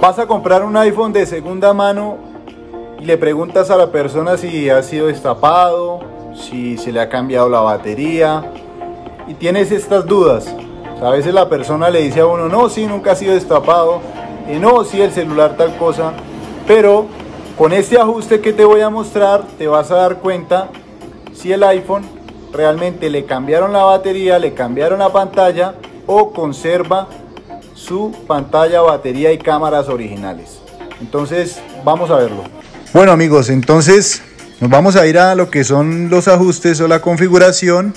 Vas a comprar un iPhone de segunda mano y le preguntas a la persona si ha sido destapado, si se le ha cambiado la batería y tienes estas dudas. A veces la persona le dice a uno, no, sí, nunca ha sido destapado, y no, sí, el celular tal cosa, pero con este ajuste que te voy a mostrar te vas a dar cuenta si el iPhone realmente le cambiaron la batería, le cambiaron la pantalla o conserva su pantalla, batería y cámaras originales. Entonces, vamos a verlo. Bueno amigos, entonces nos vamos a ir a lo que son los ajustes o la configuración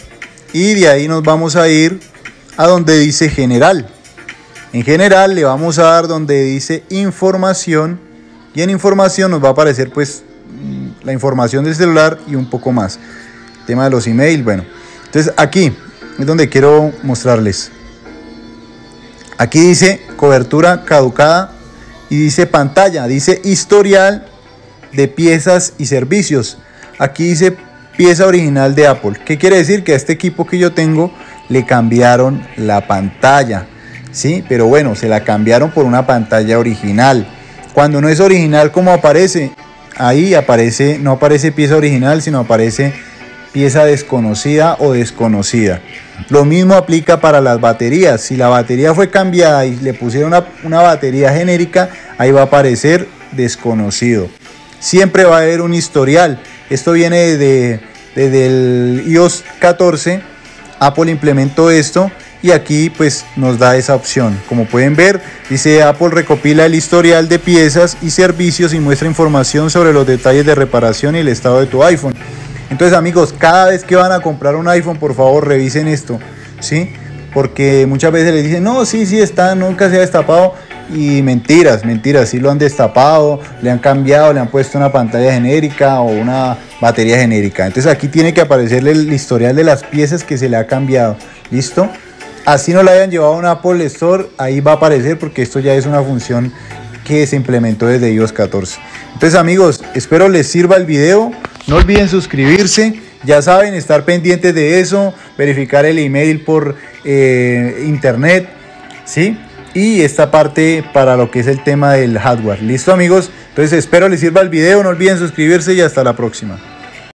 y de ahí nos vamos a ir a donde dice general. En general le vamos a dar donde dice información y en información nos va a aparecer pues mm, la información del celular y un poco más. tema de los emails, bueno. Entonces aquí es donde quiero mostrarles. Aquí dice cobertura caducada y dice pantalla, dice historial de piezas y servicios. Aquí dice pieza original de Apple. ¿Qué quiere decir? Que a este equipo que yo tengo le cambiaron la pantalla. ¿Sí? Pero bueno, se la cambiaron por una pantalla original. Cuando no es original, ¿cómo aparece? Ahí aparece, no aparece pieza original, sino aparece pieza desconocida o desconocida. Lo mismo aplica para las baterías. Si la batería fue cambiada y le pusieron una, batería genérica, ahí va a aparecer desconocido. Siempre va a haber un historial. Esto viene de, desde el iOS 14. Apple implementó esto y aquí pues nos da esa opción. Como pueden ver, dice Apple recopila el historial de piezas y servicios y muestra información sobre los detalles de reparación y el estado de tu iPhone. Entonces amigos, cada vez que van a comprar un iPhone, por favor revisen esto, ¿sí? Porque muchas veces les dicen, no, sí, sí está, nunca se ha destapado. Y mentiras, mentiras, sí lo han destapado, le han cambiado, le han puesto una pantalla genérica o una batería genérica. Entonces aquí tiene que aparecerle el historial de las piezas que se le ha cambiado. ¿Listo? Así no la hayan llevado a un Apple Store, ahí va a aparecer porque esto ya es una función que se implementó desde iOS 14. Entonces amigos, espero les sirva el video. No olviden suscribirse. Ya saben, estar pendientes de eso, verificar el email por eh, internet, ¿sí? Y esta parte para lo que es el tema del hardware. ¿Listo amigos? Entonces espero les sirva el video, no olviden suscribirse y hasta la próxima.